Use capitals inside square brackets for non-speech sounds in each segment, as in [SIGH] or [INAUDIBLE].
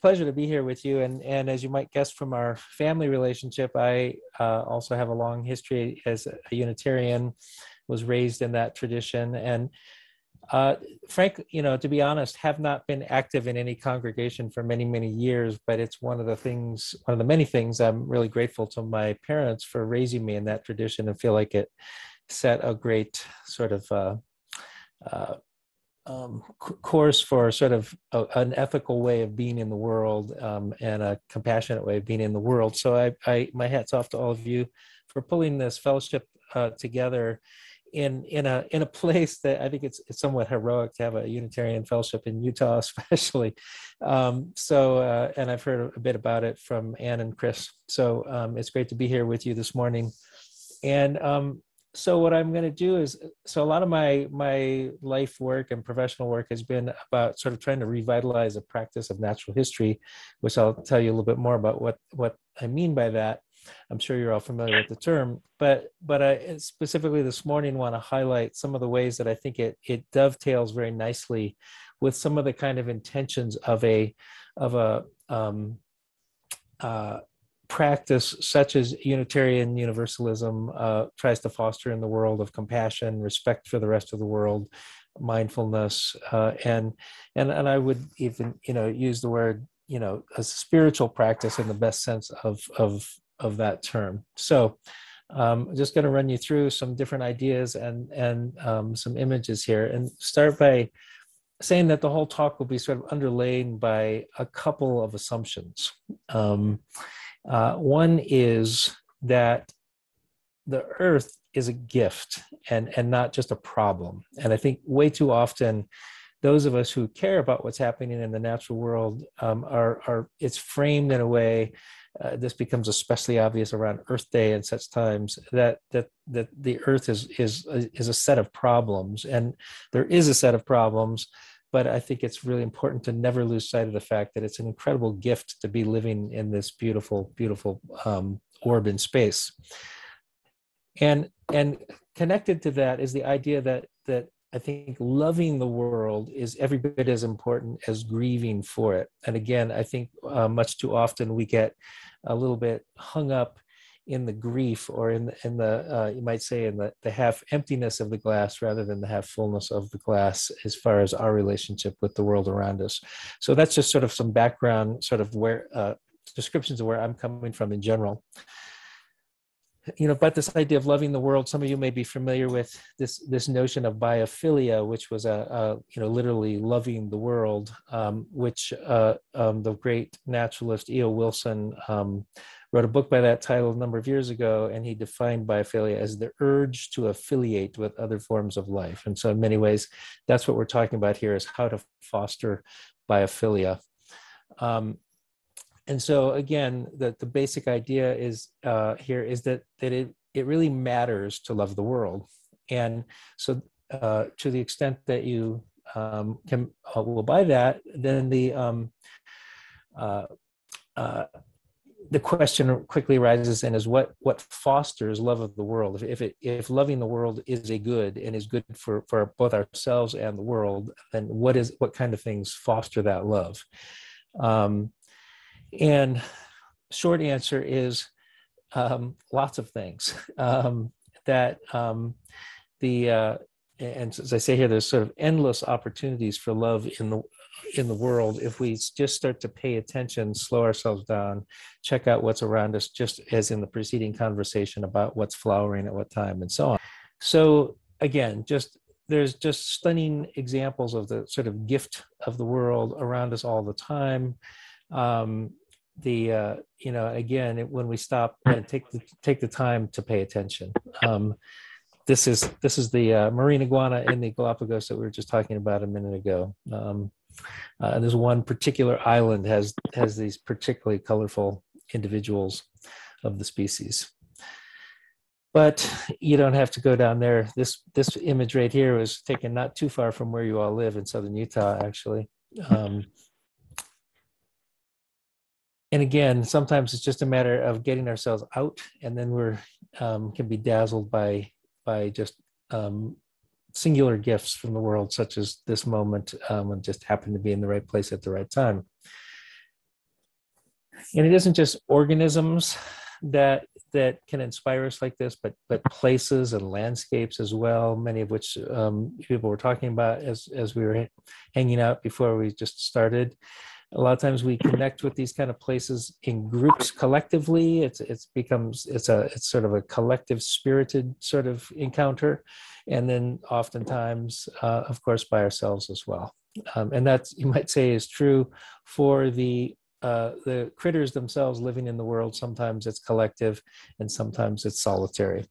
pleasure to be here with you. And, and as you might guess from our family relationship, I uh, also have a long history as a Unitarian, was raised in that tradition. And uh, Frank, you know, to be honest, have not been active in any congregation for many, many years, but it's one of the things, one of the many things I'm really grateful to my parents for raising me in that tradition and feel like it set a great sort of uh, uh, um, course for sort of a, an ethical way of being in the world um, and a compassionate way of being in the world. So I, I, my hats off to all of you for pulling this fellowship uh, together in in a in a [LAUGHS] place that I think it's it's somewhat heroic to have a Unitarian fellowship in Utah, [LAUGHS] especially. Um, so, uh, and I've heard a bit about it from Ann and Chris. So um, it's great to be here with you this morning. And um, so what I'm going to do is, so a lot of my my life work and professional work has been about sort of trying to revitalize a practice of natural history, which I'll tell you a little bit more about what what I mean by that. I'm sure you're all familiar with the term, but but I specifically this morning want to highlight some of the ways that I think it it dovetails very nicely with some of the kind of intentions of a of a um, uh, practice such as Unitarian Universalism uh, tries to foster in the world of compassion, respect for the rest of the world, mindfulness, uh, and and and I would even you know use the word you know a spiritual practice in the best sense of of of that term. So. Um, I'm just going to run you through some different ideas and and um, some images here, and start by saying that the whole talk will be sort of underlain by a couple of assumptions. Um, uh, one is that the earth is a gift and, and not just a problem. And I think way too often, those of us who care about what's happening in the natural world um, are, are it's framed in a way uh, this becomes especially obvious around Earth Day and such times that that that the Earth is is is a set of problems, and there is a set of problems, but I think it's really important to never lose sight of the fact that it's an incredible gift to be living in this beautiful, beautiful um, orb in space. And and connected to that is the idea that that I think loving the world is every bit as important as grieving for it. And again, I think uh, much too often we get a little bit hung up in the grief or in the, in the uh, you might say in the, the half emptiness of the glass rather than the half fullness of the glass as far as our relationship with the world around us. So that's just sort of some background sort of where uh, descriptions of where i'm coming from in general. You know but this idea of loving the world some of you may be familiar with this this notion of biophilia which was a, a you know literally loving the world um, which uh, um, the great naturalist eo wilson um, wrote a book by that title a number of years ago, and he defined biophilia as the urge to affiliate with other forms of life. And so, in many ways, that's what we're talking about here: is how to foster biophilia. Um, and so, again, the, the basic idea is uh, here is that that it it really matters to love the world, and so uh, to the extent that you um, can uh, will buy that, then the um, uh, uh, the question quickly arises and is what what fosters love of the world? If it if loving the world is a good and is good for for both ourselves and the world then what is what kind of things foster that love? Um, and short answer is um, lots of things. [LAUGHS] Um, that um, the uh, and as I say here, there's sort of endless opportunities for love in the in the world if we just start to pay attention, slow ourselves down, check out what's around us, just as in the preceding conversation about what's flowering at what time and so on. So again, just there's just stunning examples of the sort of gift of the world around us all the time. Um, the uh, you know again it, when we stop and take the take the time to pay attention. Um, this is this is the uh, marine iguana in the Galapagos that we were just talking about a minute ago. Um, uh, there's one particular island has has these particularly colorful individuals of the species. But you don't have to go down there. This this image right here was taken not too far from where you all live in southern Utah, actually. Um, and again, sometimes it's just a matter of getting ourselves out, and then we're um, can be dazzled by by just um, singular gifts from the world, such as this moment um, and just happened to be in the right place at the right time. and it isn't just organisms that that can inspire us like this, but but places and landscapes as well. Many of which um, people were talking about as as we were hanging out before we just started. A lot of times we connect with these kind of places in groups collectively. It's it's becomes it's a it's sort of a collective spirited sort of encounter, and then oftentimes, uh, of course, by ourselves as well. Um, and that's you might say is true for the uh, the critters themselves living in the world. Sometimes it's collective, and sometimes it's solitary.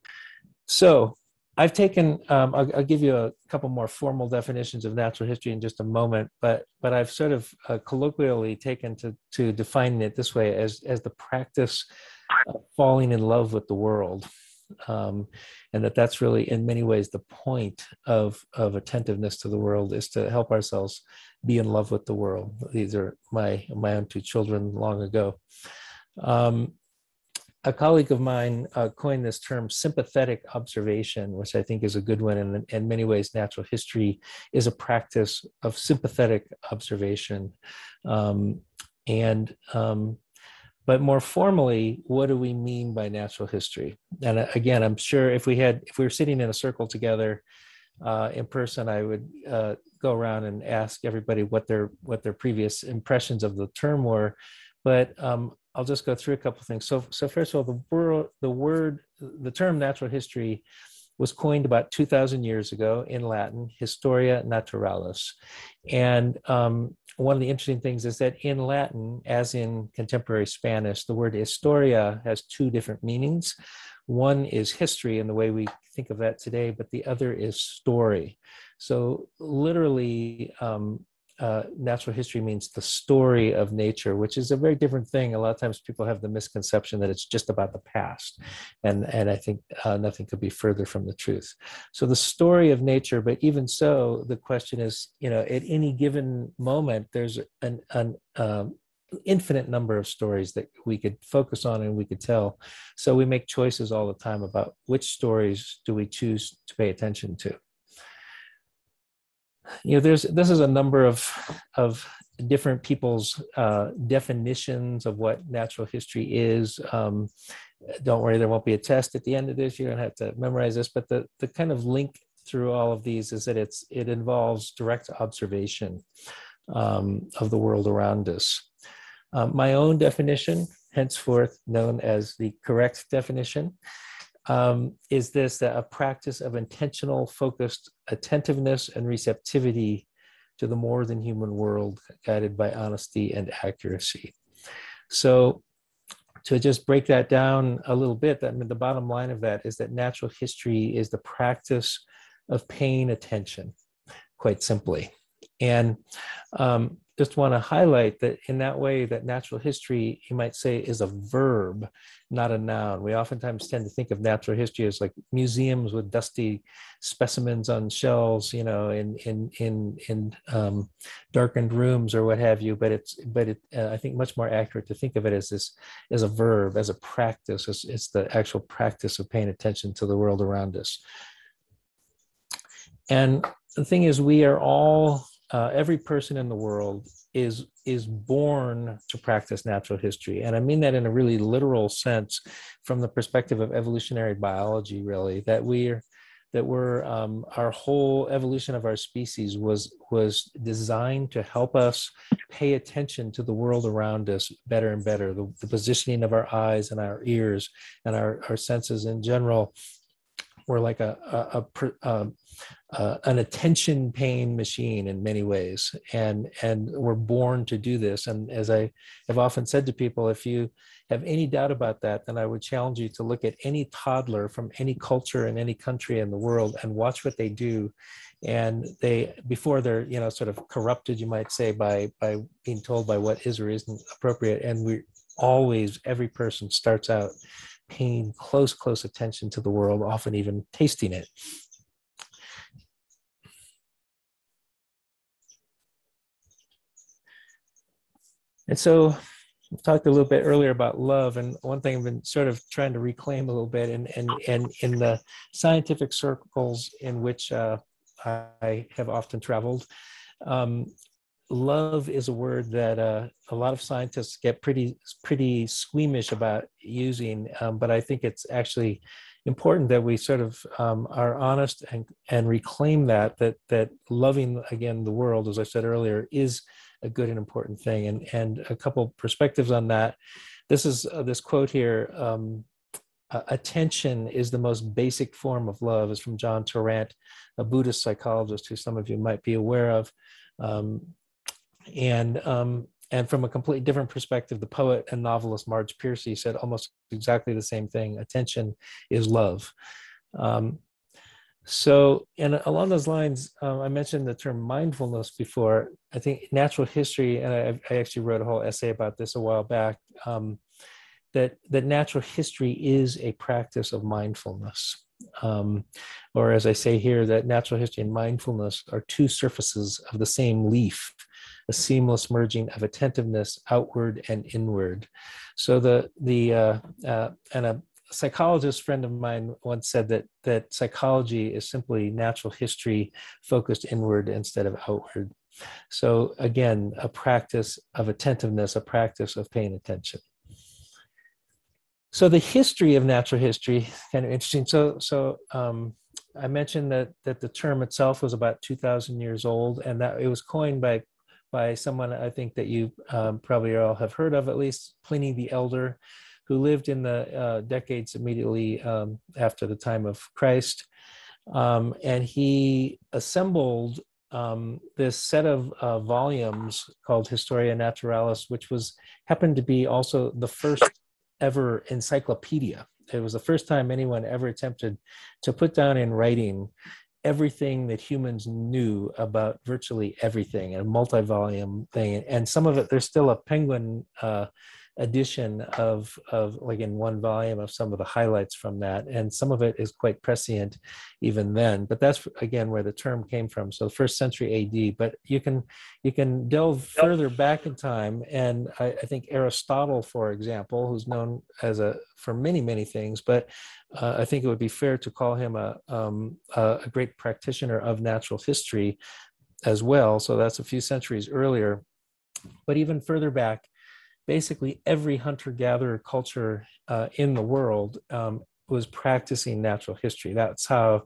So I've taken. Um, I'll, I'll, give you a couple more formal definitions of natural history in just a moment, but but I've sort of uh, colloquially taken to to defining it this way as as the practice of falling in love with the world um, and that that's really in many ways the point of of attentiveness to the world is to help ourselves be in love with the world these are my my own two children long ago um, a colleague of mine uh, coined this term sympathetic observation, which I think is a good one. And in many ways, natural history is a practice of sympathetic observation. Um, and um, but more formally what do we mean by natural history and uh, again i'm sure if we had if we were sitting in a circle together uh, in person i would uh, go around and ask everybody what their what their previous impressions of the term were but um, i'll just go through a couple things so so first of all the word the word the term natural history was coined about 2000 years ago in latin historia naturalis and um, one of the interesting things is that in Latin, as in contemporary Spanish, the word historia has two different meanings. One is history in the way we think of that today, but the other is story. So, literally, um, uh, natural history means the story of nature, which is a very different thing. A lot of times people have the misconception that it's just about the past. And, and I think uh, nothing could be further from the truth. So the story of nature, but even so, the question is, you know, at any given moment, there's an, an um, infinite number of stories that we could focus on and we could tell. So we make choices all the time about which stories do we choose to pay attention to you know there's this is a number of of different people's uh, definitions of what natural history is. Um, don't worry there won't be a test at the end of this. You don't have to memorize this. But the the kind of link through all of these is that it's it involves direct observation um, of the world around us. Um, my own definition henceforth known as the correct definition um, is this that a practice of intentional, focused attentiveness and receptivity to the more than human world, guided by honesty and accuracy. So, to just break that down a little bit, I mean, the bottom line of that is that natural history is the practice of paying attention, quite simply. And um, just want to highlight that in that way that natural history you might say is a verb not a noun. We oftentimes tend to think of natural history as like museums with dusty specimens on shelves you know in in in in um, darkened rooms or what have you. But it's but it uh, i think much more accurate to think of it as this as a verb as a practice it's, it's the actual practice of paying attention to the world around us. And the thing is we are all uh, every person in the world is is born to practice natural history. And i mean that in a really literal sense from the perspective of evolutionary biology really that we're that we're um, our whole evolution of our species was was designed to help us pay attention to the world around us better and better the, the positioning of our eyes and our ears and our, our senses in general were like a, a, a, a an attention paying machine in many ways. And and we're born to do this. And as i have often said to people if you have any doubt about that then i would challenge you to look at any toddler from any culture in any country in the world and watch what they do. And they before they're you know sort of corrupted you might say by by being told by what is or isn't appropriate. And we always every person starts out paying close close attention to the world often even tasting it. And so we talked a little bit earlier about love, and one thing I've been sort of trying to reclaim a little bit, and and and in the scientific circles in which uh, I have often traveled, um, love is a word that uh, a lot of scientists get pretty pretty squeamish about using, um, but I think it's actually important that we sort of um, are honest and, and reclaim that that that loving again the world, as I said earlier, is a good and important thing. And and a couple perspectives on that. This is uh, this quote here. Um, attention is the most basic form of love is from john Tarrant, a buddhist psychologist who some of you might be aware of um, and um, and from a completely different perspective the poet and novelist marge piercy said almost exactly the same thing attention is love. Um, so and along those lines um, i mentioned the term mindfulness before. I think natural history and i, I actually wrote a whole essay about this a while back um, that that natural history is a practice of mindfulness. Um, or as i say here that natural history and mindfulness are two surfaces of the same leaf a seamless merging of attentiveness outward and inward. So the the uh, uh, and a psychologist friend of mine once said that that psychology is simply natural history focused inward instead of outward. So again a practice of attentiveness a practice of paying attention. So the history of natural history kind of interesting. So so um, i mentioned that that the term itself was about 2000 years old and that it was coined by by someone i think that you um, probably all have heard of at least pliny the elder who lived in the uh, decades immediately um, after the time of christ um, and he assembled um, this set of uh, volumes called historia naturalis which was happened to be also the first ever encyclopedia. It was the first time anyone ever attempted to put down in writing everything that humans knew about virtually everything, a multi-volume thing. And some of it, there's still a Penguin uh, edition of of like in one volume of some of the highlights from that and some of it is quite prescient even then but that's again where the term came from. So first century ad but you can you can delve further back in time and I, I, think aristotle for example who's known as a for many many things but uh, i think it would be fair to call him a um, a great practitioner of natural history as well. So that's a few centuries earlier. But even further back basically every hunter gatherer culture uh, in the world um, was practicing natural history. That's how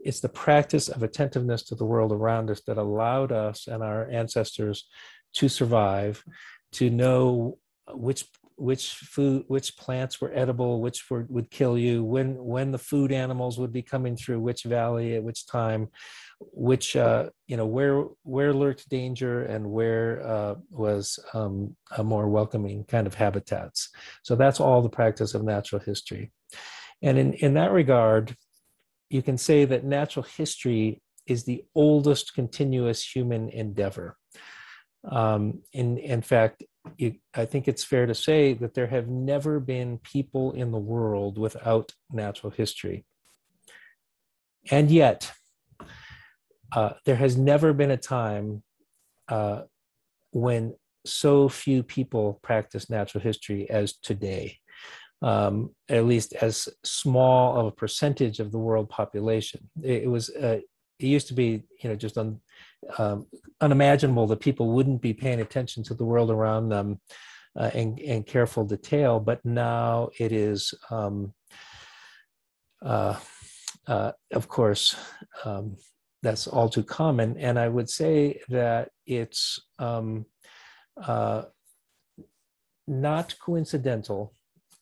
it's the practice of attentiveness to the world around us that allowed us and our ancestors to survive, to know which which food which plants were edible which were, would kill you when when the food animals would be coming through which valley at which time which uh, you know where where lurked danger and where uh, was um, a more welcoming kind of habitats. So that's all the practice of natural history. And in in that regard you can say that natural history is the oldest continuous human endeavor. Um, in in fact you, I think it's fair to say that there have never been people in the world without natural history. And yet, uh, there has never been a time uh, when so few people practice natural history as today, um, at least as small of a percentage of the world population. It, it was, uh, it used to be, you know, just on um, unimaginable that people wouldn't be paying attention to the world around them uh, in, in careful detail. But now it is, um, uh, uh, of course, um, that's all too common. And I would say that it's um, uh, not coincidental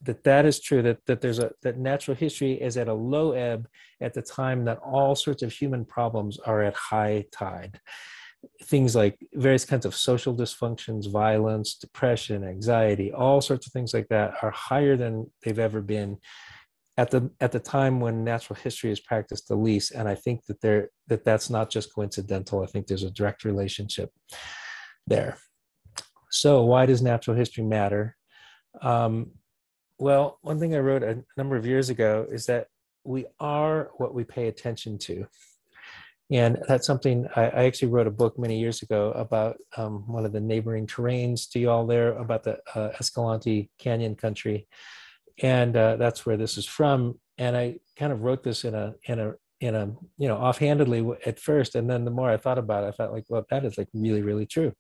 that that is true that that there's a that natural history is at a low ebb at the time that all sorts of human problems are at high tide. Things like various kinds of social dysfunctions violence depression anxiety all sorts of things like that are higher than they've ever been at the at the time when natural history is practiced the least. And i think that there that that's not just coincidental. I think there's a direct relationship there. So why does natural history matter? Um, well, one thing I wrote a number of years ago is that we are what we pay attention to. And that's something I, I actually wrote a book many years ago about um, one of the neighboring terrains to y'all there about the uh, Escalante Canyon country. And uh, that's where this is from. And I kind of wrote this in a, in a, in a you know offhandedly at first and then the more i thought about it i felt like well that is like really really true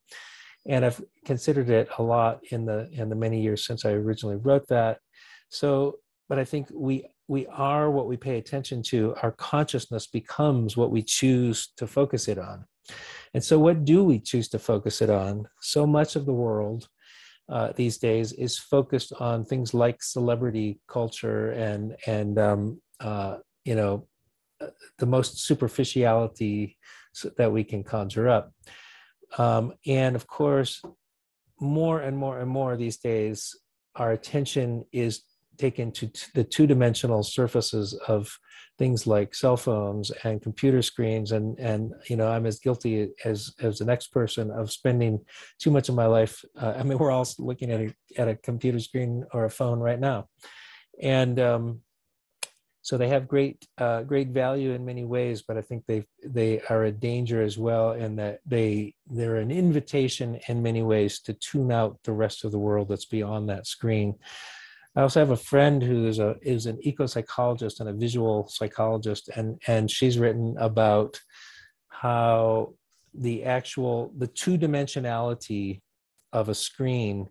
and i've considered it a lot in the in the many years since i originally wrote that so but i think we we are what we pay attention to. Our consciousness becomes what we choose to focus it on. And so what do we choose to focus it on? So much of the world uh, these days is focused on things like celebrity culture and and um, uh, you know the most superficiality that we can conjure up. Um, and of course, more and more and more these days, our attention is taken to the two-dimensional surfaces of things like cell phones and computer screens and and you know i'm as guilty as as the next person of spending too much of my life uh, i mean we're all looking at a at a computer screen or a phone right now. And um, so they have great uh, great value in many ways but i think they they are a danger as well in that they they're an invitation in many ways to tune out the rest of the world that's beyond that screen i also have a friend who is a is an eco psychologist and a visual psychologist and and she's written about how the actual the two dimensionality of a screen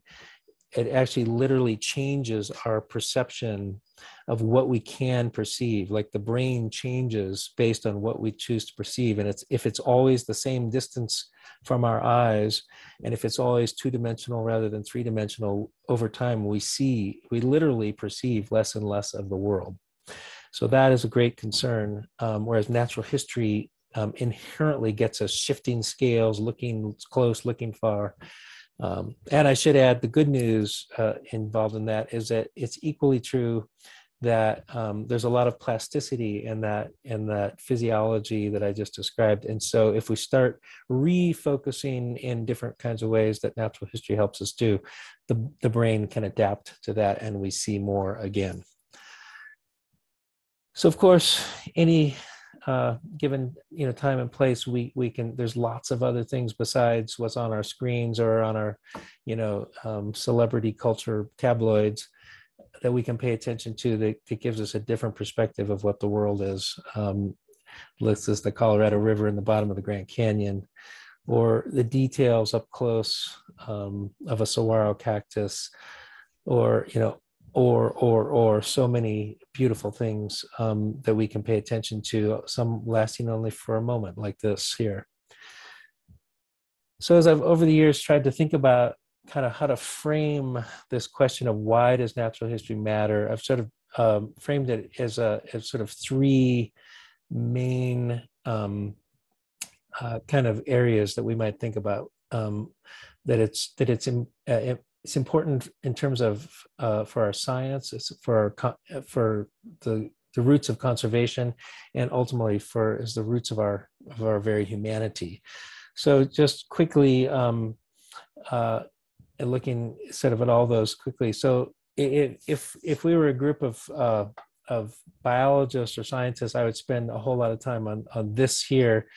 it actually literally changes our perception of what we can perceive. Like the brain changes based on what we choose to perceive and it's if it's always the same distance from our eyes and if it's always two dimensional rather than three dimensional over time we see we literally perceive less and less of the world. So that is a great concern um, whereas natural history um, inherently gets us shifting scales looking close looking far um, and I should add the good news uh, involved in that is that it's equally true that um, there's a lot of plasticity in that in that physiology that I just described. And so if we start refocusing in different kinds of ways that natural history helps us do, the, the brain can adapt to that and we see more again. So of course, any uh, given you know time and place we we can there's lots of other things besides what's on our screens or on our you know um, celebrity culture tabloids that we can pay attention to that, that gives us a different perspective of what the world is. Um, lists as the colorado river in the bottom of the grand canyon or the details up close um, of a saguaro cactus or you know or or or so many beautiful things um, that we can pay attention to some lasting only for a moment like this here. So as i've over the years tried to think about kind of how to frame this question of why does natural history matter i've sort of um, framed it as a as sort of three main um, uh, kind of areas that we might think about um, that it's that it's in, uh, it's important in terms of uh, for our science, for our, for the the roots of conservation, and ultimately for is the roots of our of our very humanity. So just quickly, um, uh, looking sort of at all those quickly. So if if we were a group of uh, of biologists or scientists, I would spend a whole lot of time on on this here,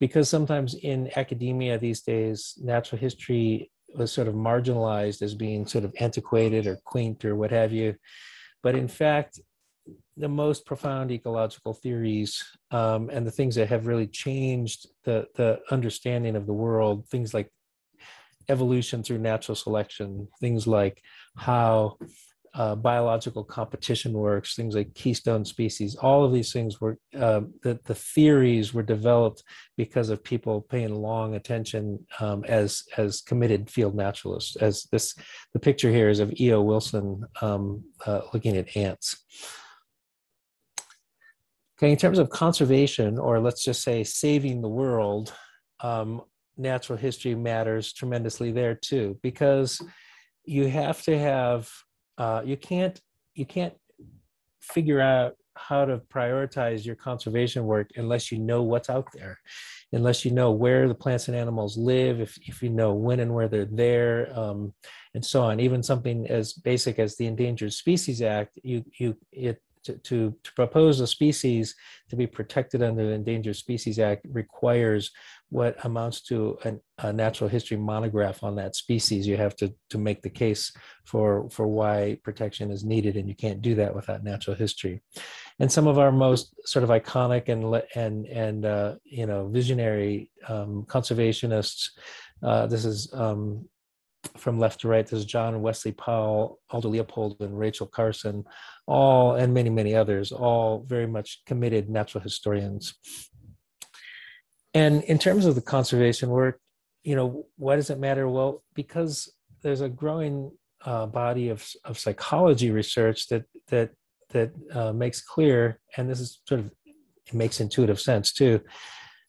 because sometimes in academia these days, natural history was sort of marginalized as being sort of antiquated or quaint or what have you. But in fact, the most profound ecological theories um, and the things that have really changed the, the understanding of the world, things like evolution through natural selection, things like how uh, biological competition works, things like keystone species, all of these things were, uh, the, the theories were developed because of people paying long attention um, as, as committed field naturalists. As this, the picture here is of E.O. Wilson um, uh, looking at ants. Okay, in terms of conservation, or let's just say saving the world, um, natural history matters tremendously there too, because you have to have uh, you can't you can't figure out how to prioritize your conservation work unless you know what's out there unless you know where the plants and animals live if, if you know when and where they're there um, and so on. Even something as basic as the endangered species act you you it to, to, to propose a species to be protected under the Endangered Species Act requires what amounts to an, a natural history monograph on that species. You have to, to make the case for, for why protection is needed, and you can't do that without natural history. And some of our most sort of iconic and, and, and uh, you know, visionary um, conservationists, uh, this is um, from left to right, there's John Wesley Powell, Aldo Leopold, and Rachel Carson, all, and many, many others, all very much committed natural historians. And in terms of the conservation work, you know, why does it matter? Well, because there's a growing uh, body of, of psychology research that that that uh, makes clear, and this is sort of it makes intuitive sense too,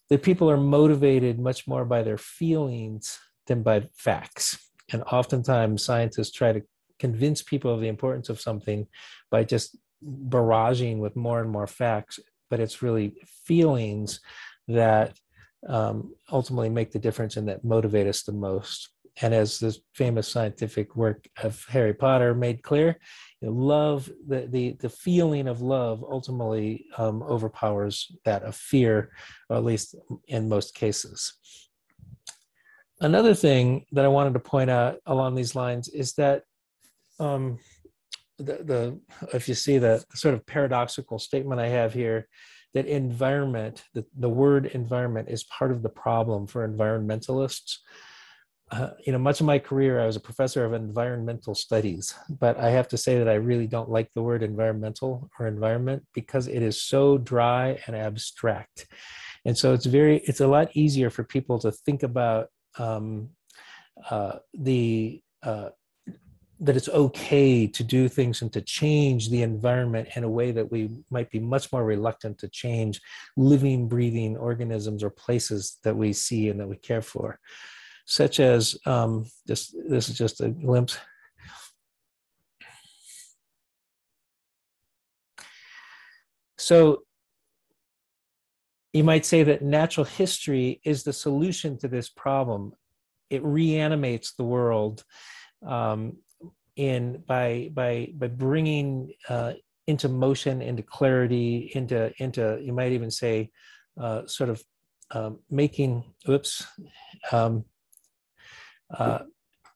that people are motivated much more by their feelings than by facts. And oftentimes, scientists try to convince people of the importance of something by just barraging with more and more facts, but it's really feelings that um, ultimately make the difference and that motivate us the most. And as this famous scientific work of Harry Potter made clear, you know, love, the, the, the feeling of love ultimately um, overpowers that of fear, or at least in most cases. Another thing that I wanted to point out along these lines is that um, the, the if you see the, sort of paradoxical statement I have here, that environment, the, the word environment is part of the problem for environmentalists. Uh, you know, much of my career, I was a professor of environmental studies, but I have to say that I really don't like the word environmental or environment because it is so dry and abstract. And so it's very, it's a lot easier for people to think about um, uh, the uh, that it's okay to do things and to change the environment in a way that we might be much more reluctant to change living, breathing organisms or places that we see and that we care for, such as um, this. This is just a glimpse. So you might say that natural history is the solution to this problem. It reanimates the world um, in by by by bringing uh, into motion, into clarity, into into you might even say, uh, sort of um, making. Oops. Um, uh,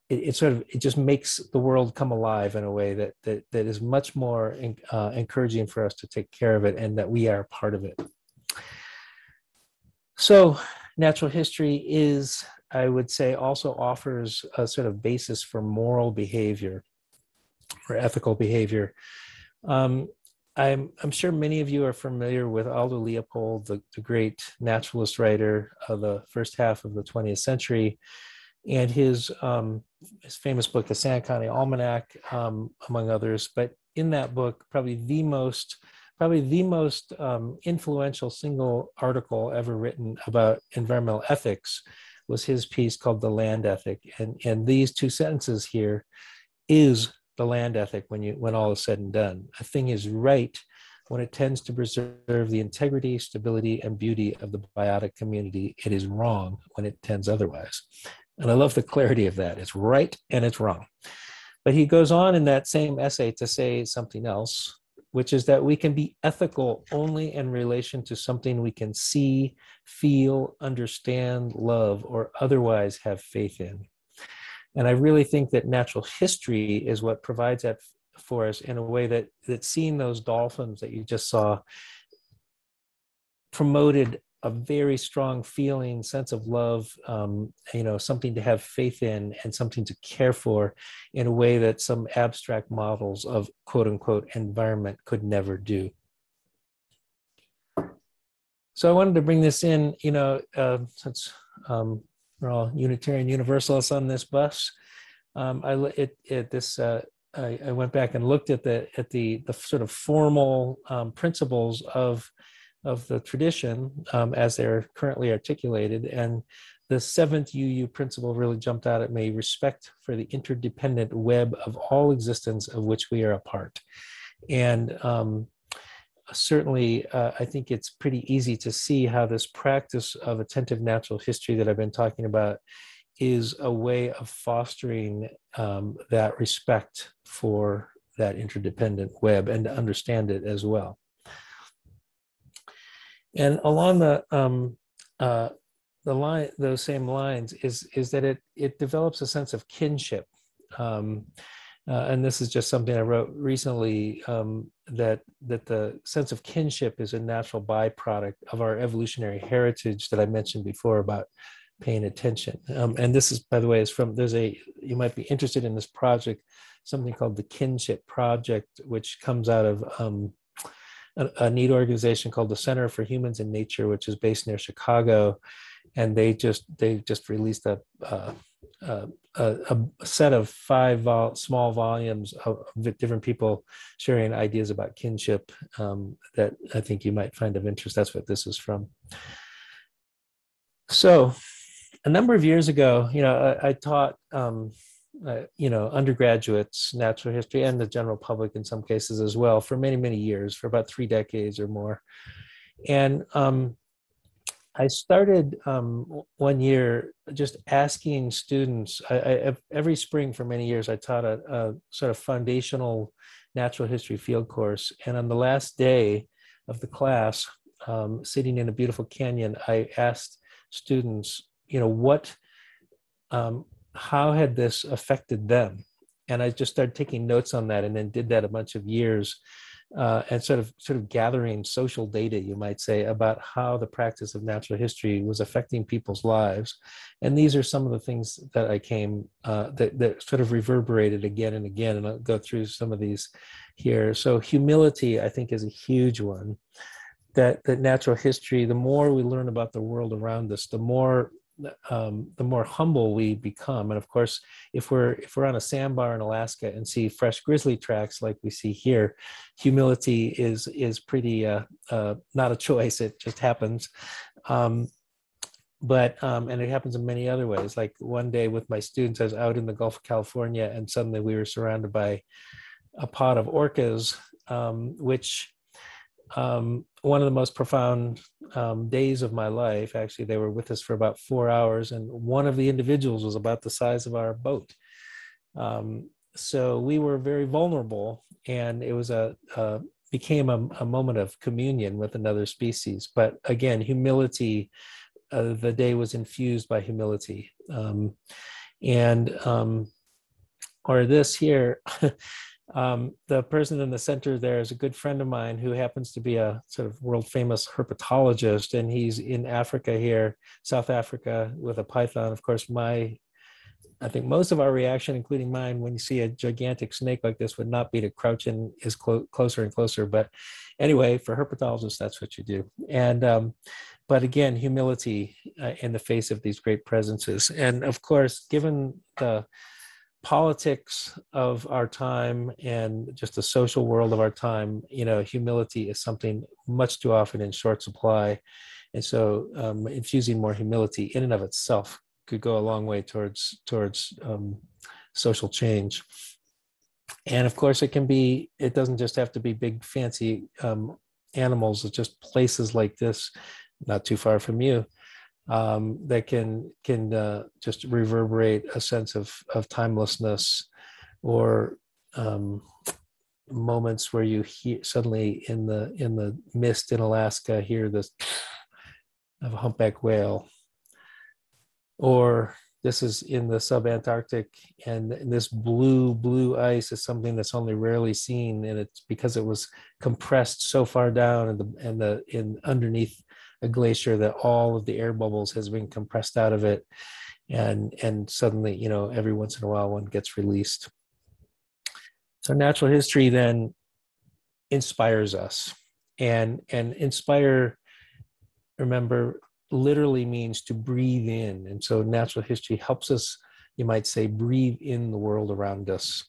it, it, sort of it just makes the world come alive in a way that that that is much more uh, encouraging for us to take care of it and that we are part of it. So, natural history is, I would say, also offers a sort of basis for moral behavior or ethical behavior. Um, I'm, I'm sure many of you are familiar with Aldo Leopold, the, the great naturalist writer of the first half of the 20th century, and his, um, his famous book, The Sand County Almanac, um, among others. But in that book, probably the most probably the most um, influential single article ever written about environmental ethics was his piece called The Land Ethic. And, and these two sentences here is the land ethic when you when all is said and done. A thing is right when it tends to preserve the integrity, stability, and beauty of the biotic community. It is wrong when it tends otherwise. And I love the clarity of that. It's right and it's wrong. But he goes on in that same essay to say something else which is that we can be ethical only in relation to something we can see, feel, understand, love, or otherwise have faith in. And I really think that natural history is what provides that for us in a way that that seeing those dolphins that you just saw promoted a very strong feeling, sense of love, um, you know, something to have faith in and something to care for in a way that some abstract models of quote unquote environment could never do. So I wanted to bring this in, you know, uh, since um, we're all Unitarian Universalists on this bus. Um, I it, it this uh, I, I, went back and looked at the at the the sort of formal um, principles of of the tradition um, as they're currently articulated. And the seventh UU principle really jumped out at me respect for the interdependent web of all existence of which we are a part. And um, certainly, uh, I think it's pretty easy to see how this practice of attentive natural history that I've been talking about is a way of fostering um, that respect for that interdependent web and to understand it as well. And along the um, uh, the line, those same lines, is is that it it develops a sense of kinship. Um, uh, and this is just something I wrote recently um, that that the sense of kinship is a natural byproduct of our evolutionary heritage that I mentioned before about paying attention. Um, and this is, by the way, is from there's a you might be interested in this project, something called the Kinship Project, which comes out of um, a, a, neat organization called the Center for Humans and Nature, which is based near Chicago, and they just they just released a. Uh, uh, a, a, set of five vol- small volumes of, different people sharing ideas about kinship um, that I think you might find of interest. That's what this is from. So, a number of years ago, you know, I, I taught, um, uh, you know, undergraduates natural history and the general public in some cases as well for many, many years, for about three decades or more. And um, I started um, one year just asking students. I, I, every spring for many years, I taught a, a, sort of foundational natural history field course. And on the last day of the class, um, sitting in a beautiful canyon, I asked students, you know, what, um, how had this affected them? And I just started taking notes on that, and then did that a bunch of years uh, and sort of sort of gathering social data, you might say, about how the practice of natural history was affecting people's lives. And these are some of the things that I came uh, that that sort of reverberated again and again. And I'll go through some of these here. So humility, I think, is a huge one. That that natural history, the more we learn about the world around us, the more um, the more humble we become. And of course, if we're if we're on a sandbar in Alaska and see fresh grizzly tracks like we see here, humility is is pretty uh, uh, not a choice. It just happens. Um, but um, and it happens in many other ways. Like one day with my students, I was out in the Gulf of California, and suddenly we were surrounded by a pod of orcas, um, which um, one of the most profound um, days of my life. Actually, they were with us for about four hours, and one of the individuals was about the size of our boat. Um, so we were very vulnerable, and it was a, a became a, a, moment of communion with another species. But again, humility. Uh, the day was infused by humility, um, and um, or this here. [LAUGHS] Um, the person in the center there is a good friend of mine who happens to be a sort of world famous herpetologist, and he's in Africa here, South Africa, with a python. Of course, my I think most of our reaction, including mine, when you see a gigantic snake like this, would not be to crouch in is clo- closer and closer. But anyway, for herpetologists, that's what you do. And um, but again, humility uh, in the face of these great presences, and of course, given the politics of our time and just the social world of our time, you know, humility is something much too often in short supply. And so um, infusing more humility in and of itself could go a long way towards towards um, social change. And of course, it can be. It doesn't just have to be big, fancy um, animals. It's just places like this, not too far from you, um, that can can uh, just reverberate a sense of of timelessness or um, moments where you hear suddenly in the in the mist in Alaska hear this [SNIFFS] of a humpback whale. Or this is in the subantarctic and this blue blue ice is something that's only rarely seen and it's because it was compressed so far down and the and the in underneath a glacier that all of the air bubbles has been compressed out of it. And and suddenly you know every once in a while one gets released. So natural history then inspires us. And and inspire remember literally means to breathe in. And so natural history helps us you might say breathe in the world around us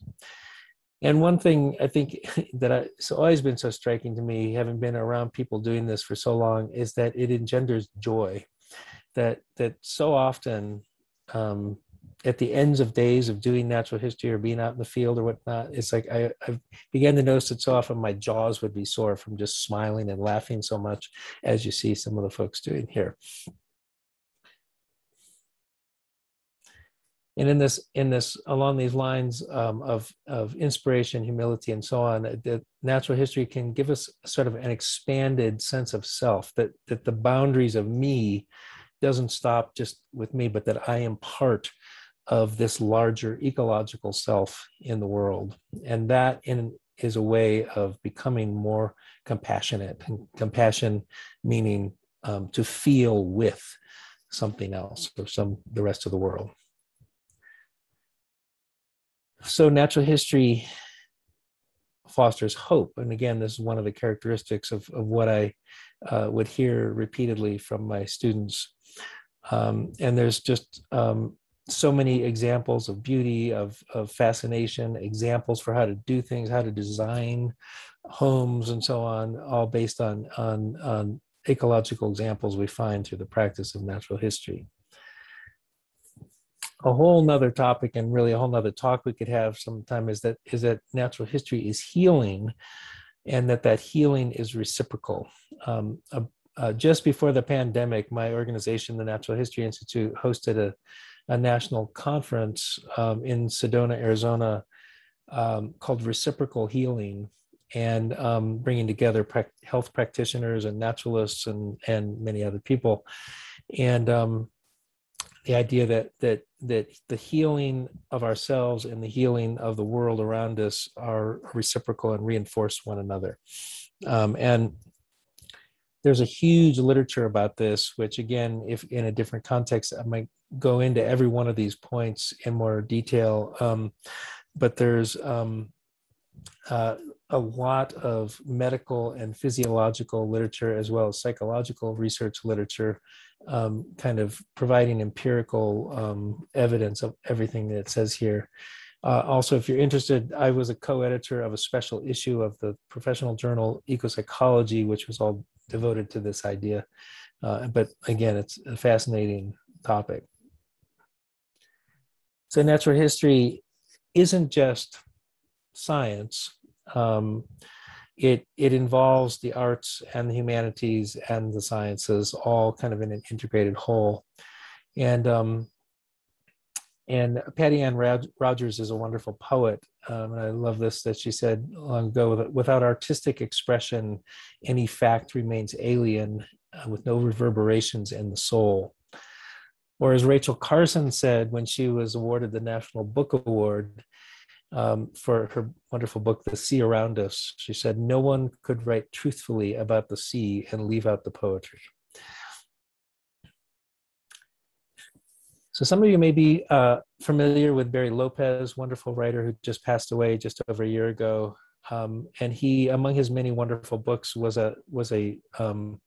and one thing I think [LAUGHS] that I, it's always been so striking to me, having been around people doing this for so long, is that it engenders joy. That that so often, um, at the ends of days of doing natural history or being out in the field or whatnot, it's like I, I began to notice that so often my jaws would be sore from just smiling and laughing so much, as you see some of the folks doing here. And in this in this along these lines um, of of inspiration humility and so on that natural history can give us sort of an expanded sense of self that that the boundaries of me doesn't stop just with me but that i am part of this larger ecological self in the world. And that in is a way of becoming more compassionate and compassion meaning um, to feel with something else or some the rest of the world so natural history fosters hope. And again this is one of the characteristics of, of what i uh, would hear repeatedly from my students. Um, and there's just um, so many examples of beauty of, of fascination examples for how to do things how to design homes and so on all based on on, on ecological examples we find through the practice of natural history a whole nother topic and really a whole nother talk we could have sometime is that is that natural history is healing and that that healing is reciprocal. Um, uh, uh, just before the pandemic my organization the natural history institute hosted a, a national conference um, in sedona arizona um, called reciprocal healing and um, bringing together health practitioners and naturalists and and many other people. And um, the idea that that that the healing of ourselves and the healing of the world around us are reciprocal and reinforce one another. Um, and there's a huge literature about this which again if in a different context i might go into every one of these points in more detail. Um, but there's um, uh, a lot of medical and physiological literature as well as psychological research literature um, kind of providing empirical um, evidence of everything that it says here. Uh, also, if you're interested, I was a co-editor of a special issue of the professional journal Ecopsychology, which was all devoted to this idea. Uh, but again, it's a fascinating topic. So natural history isn't just science. Um, it it involves the arts and the humanities and the sciences all kind of in an integrated whole and um, and Pattiann Rogers is a wonderful poet, um, and I love this that she said long ago: "Without artistic expression, any fact remains alien, uh, with no reverberations in the soul." Or as Rachel Carson said when she was awarded the National Book Award, um, for her wonderful book, The Sea Around Us. She said, No one could write truthfully about the sea and leave out the poetry. So, some of you may be uh, familiar with Barry Lopez, wonderful writer who just passed away just over a year ago. Um, and he, among his many wonderful books, was a was a um,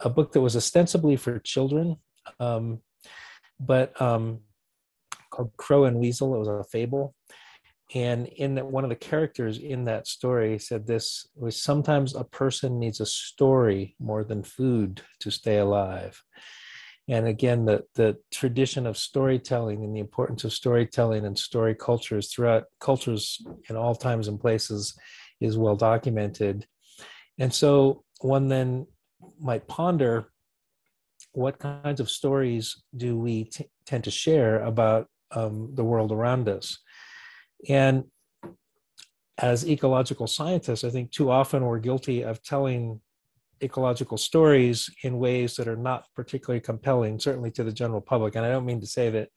a book that was ostensibly for children, um, but um, called Crow and Weasel. It was a fable, and in that one of the characters in that story said this was sometimes a person needs a story more than food to stay alive. And again the the tradition of storytelling and the importance of storytelling and story cultures throughout cultures in all times and places is well documented. And so one then might ponder what kinds of stories do we t- tend to share about um, the world around us and as ecological scientists, I think too often we're guilty of telling ecological stories in ways that are not particularly compelling, certainly to the general public. And I don't mean to say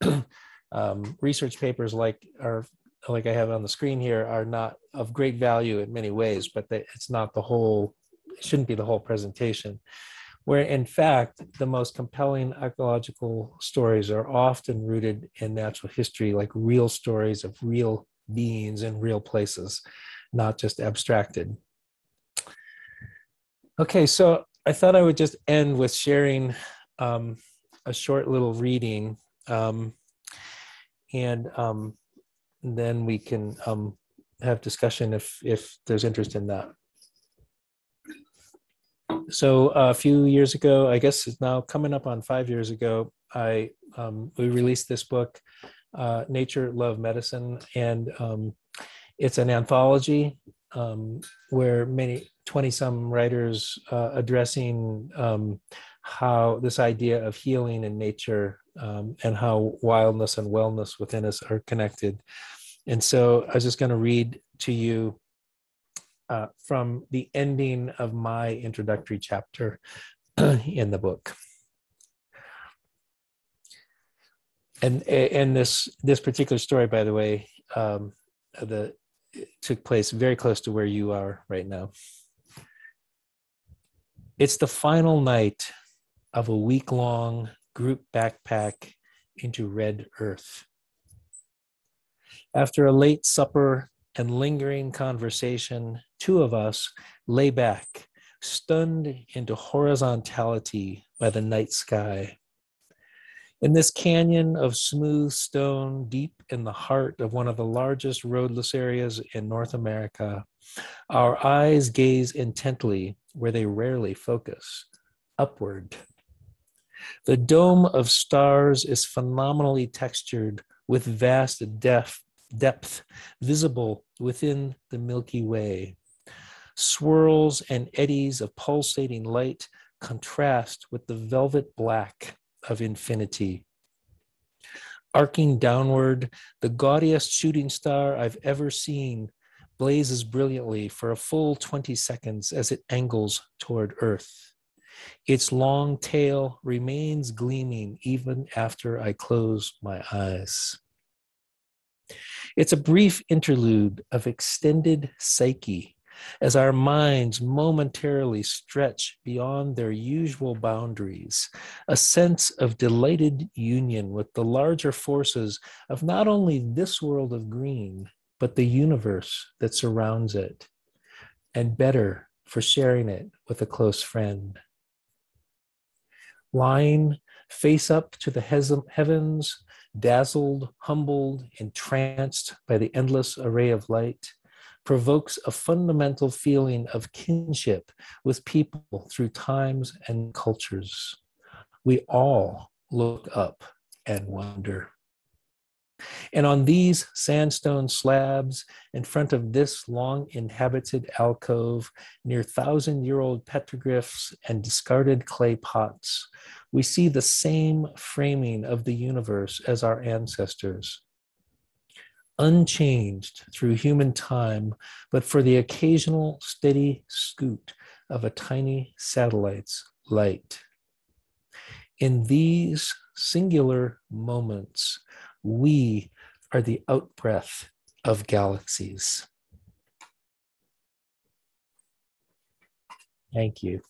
that [CLEARS THROAT] um, research papers like are like I have on the screen here are not of great value in many ways, but they, it's not the whole. It shouldn't be the whole presentation where in fact the most compelling ecological stories are often rooted in natural history, like real stories of real beings in real places, not just abstracted. Okay, so I thought I would just end with sharing um, a short little reading, um, and um, then we can um, have discussion if if there's interest in that so a few years ago, I guess it's now coming up on five years ago, I um, we released this book, uh, Nature, Love, Medicine, and um, it's an anthology um, where many 20 some writers uh, addressing um, how this idea of healing in nature um, and how wildness and wellness within us are connected. And so I was just going to read to you uh, from the ending of my introductory chapter [CLEARS THROAT] in the book. And and this this particular story, by the way, um, the took place very close to where you are right now. It's the final night of a week long group backpack into red earth. After a late supper and lingering conversation, two of us lay back, stunned into horizontality by the night sky. In this canyon of smooth stone, deep in the heart of one of the largest roadless areas in North America, our eyes gaze intently where they rarely focus upward. The dome of stars is phenomenally textured with vast depth, depth visible within the Milky Way. Swirls and eddies of pulsating light contrast with the velvet black of infinity. Arcing downward, the gaudiest shooting star I've ever seen blazes brilliantly for a full 20 seconds as it angles toward Earth. Its long tail remains gleaming even after I close my eyes. It's a brief interlude of extended psyche as our minds momentarily stretch beyond their usual boundaries, a sense of delighted union with the larger forces of not only this world of green, but the universe that surrounds it, and better for sharing it with a close friend. Lying face up to the heavens, dazzled, humbled, entranced by the endless array of light, provokes a fundamental feeling of kinship with people through times and cultures. We all look up and wonder. And on these sandstone slabs, in front of this long inhabited alcove, near thousand year old petroglyphs and discarded clay pots, we see the same framing of the universe as our ancestors. Unchanged through human time, but for the occasional steady scoot of a tiny satellite's light. In these singular moments, we are the outbreath of galaxies. Thank you.